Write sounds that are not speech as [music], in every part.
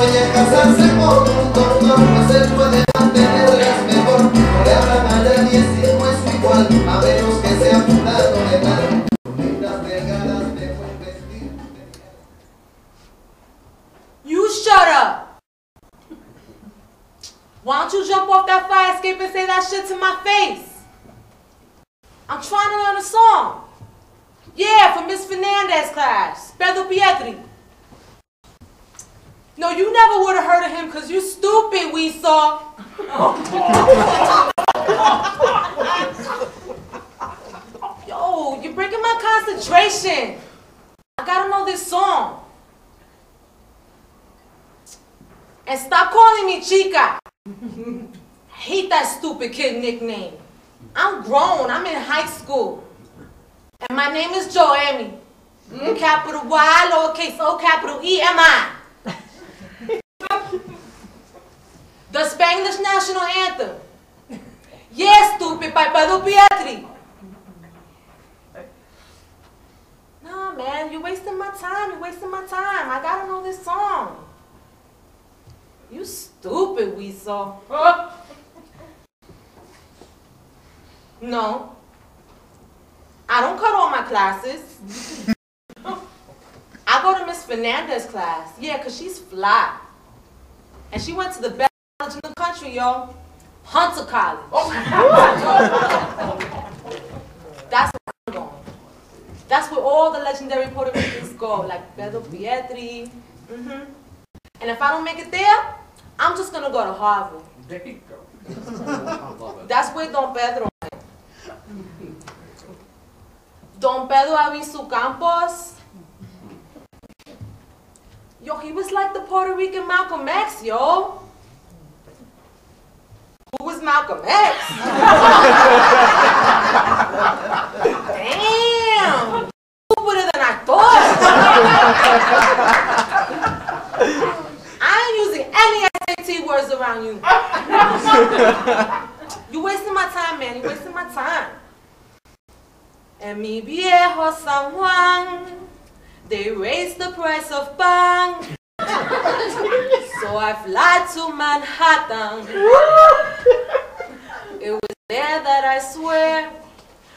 sueña casarse con un doctor, pues él puede mejor. No le a nadie si no es igual, a menos que sea de. You shut up! Why don't you jump off that fire escape and say that shit to my face? I'm trying to learn a song. Yeah, for Miss Fernandez class. Pedro Pietri. No, you never would have heard of him because you stupid, we saw. Yo, you're breaking my concentration. I gotta know this song. And stop calling me Chica. [laughs] I hate that stupid kid nickname. I'm grown. I'm in high school. And my name is Joemi. Capital Y, lowercase o, capital E, M I. the Spanglish national anthem. Yeah, stupid, by Pedro Pietri. Nah, man, you're wasting my time. You're wasting my time. I gotta know this song. You stupid, Weasel. No. I don't cut all my classes. I go to Miss Fernandez class. Yeah, because she's fly. And she went to the best country, yo. Hunter College. [laughs] That's where I'm going. That's where all the legendary Puerto Ricans go, like Pedro Pietri. hmm And if I don't make it there, I'm just gonna go to Harvard. There you go. That's where Don Pedro went. Don Pedro Albizu Campos. Yo, he was like the Puerto Rican Malcolm X, yo. Who was Malcolm X? Damn. Stupider than I thought. I ain't using any SAT words around you. You wasting my time, man. You wasting my time. En mi viejo San Juan, they raised the price of pan. so I fly to Manhattan. It was there that I swear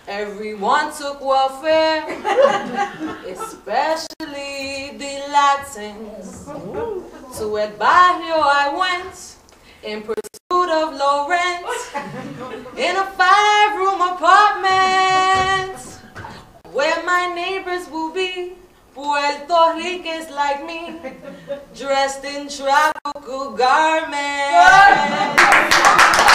everyone took welfare, [laughs] especially the Latins. To El Barrio I went in pursuit of low rent in a five-room apartment where my neighbors will be Puerto Ricans like me, dressed in tropical garments. [laughs]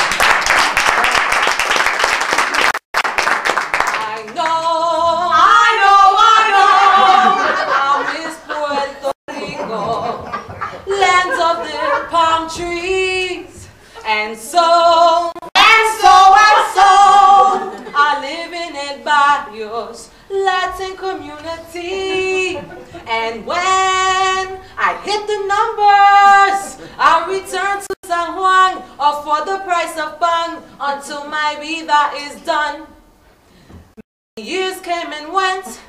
and so, and so, and so, I live in Barrios, Latin community, and when I hit the numbers, I return to San Juan, or for the price of pan, until my vida is done. Years came and went,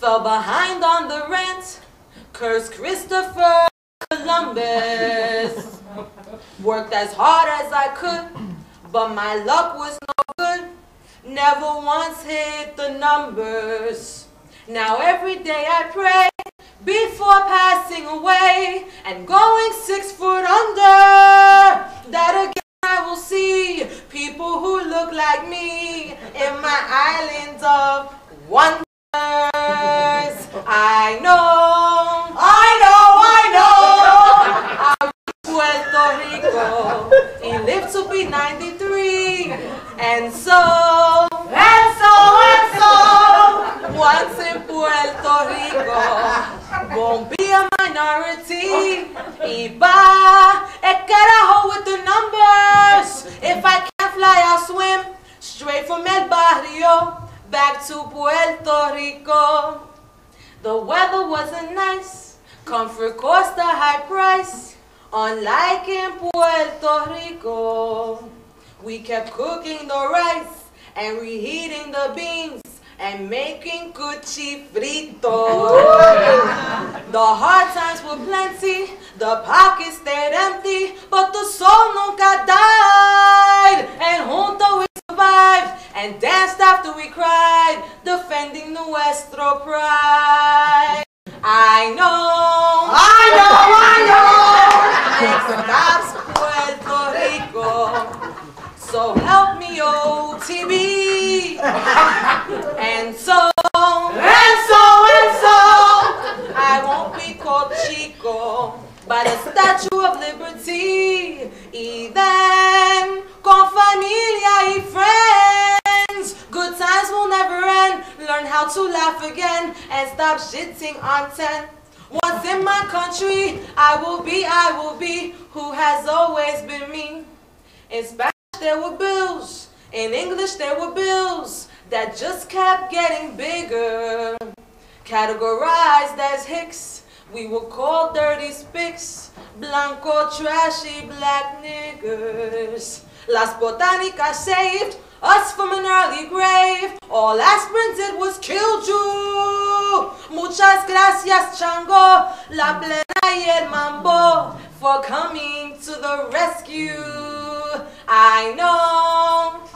fell behind on the rent, cursed Christopher Columbus. Worked as hard as I could, but my luck was no good. Never once hit the numbers. Now every day I pray before passing away and going six foot under. That again I will see people who look like me in my island of wonders. I know, a el carajo with the numbers. If I can't fly, I'll swim straight from El Barrio back to Puerto Rico. The weather wasn't nice, comfort cost a high price. Unlike in Puerto Rico, we kept cooking the rice and reheating the beans and making cuchifrito. the hard times were plenty, the pockets stayed empty, but the soul nunca died. And junto we survived and danced after we cried, defending nuestro pride. I know, I know, I know. That's Puerto Rico. So help me, OTB. And so, And so, and so. I won't be called Chico, but a statue of liberty. Then, con familia y friends. Good times will never end. Learn how to laugh again and stop shitting on 10. Once in my country, I will be, I will be who has always been me. In Spanish, there were bills. In English, there were bills that just kept getting bigger. Categorized as Hicks, we were called dirty spics, blanco, trashy black niggers. Las Botanicas saved us from an early grave. All aspirins did was kill you. Muchas gracias, Chango, la plena y el mambo, for coming to the rescue. I know.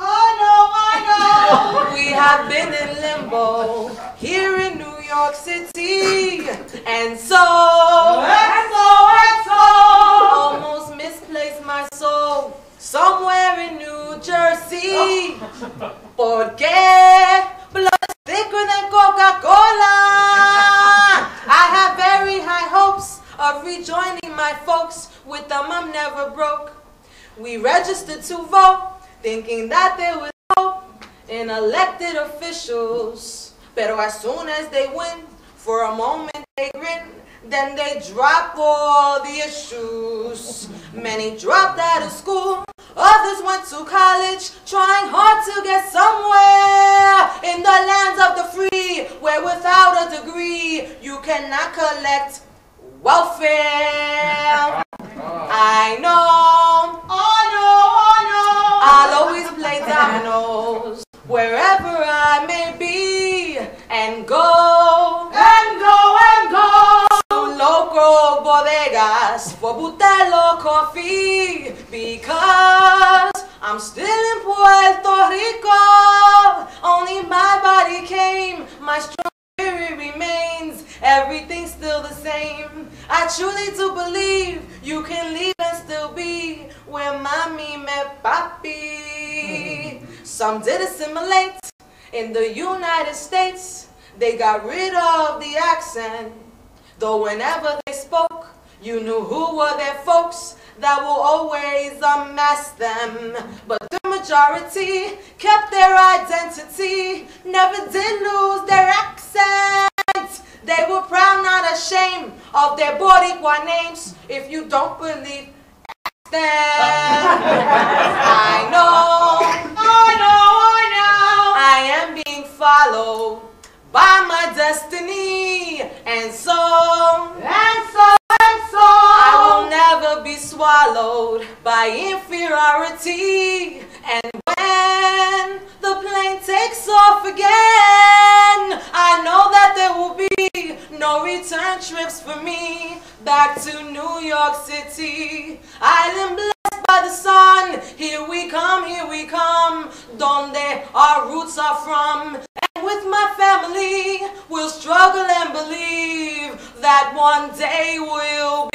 Know, [laughs] We have been in limbo here in New York City, and so And so, and so. almost misplaced my soul somewhere in New Jersey. Porque blood thicker than Coca-Cola. I have very high hopes of rejoining my folks. With them, I'm never broke. We registered to vote, thinking that there was in elected officials. Pero as soon as they win, for a moment they grin, then they drop all the issues. Many dropped out of school, others went to college, trying hard to get somewhere in the lands of the free, where without a degree you cannot collect welfare. [laughs] I know. Bodegas for Bustelo coffee because I'm still in Puerto Rico. Only my body came, my strong spirit remains. Everything's still the same. I truly do believe you can leave and still be where mommy met papi. Some did assimilate in the United States. They got rid of the accent. Though whenever you knew who were their folks that will always unmask them. But the majority kept their identity, never did lose their accent. They were proud, not ashamed of their Boricua names. If you don't believe, ask them. [laughs] I know, I know. By inferiority. And when the plane takes off again, I know that there will be no return trips for me back to New York City. Island blessed by the sun, here we come, here we come, donde our roots are from. And with my family, we'll struggle and believe that one day we'll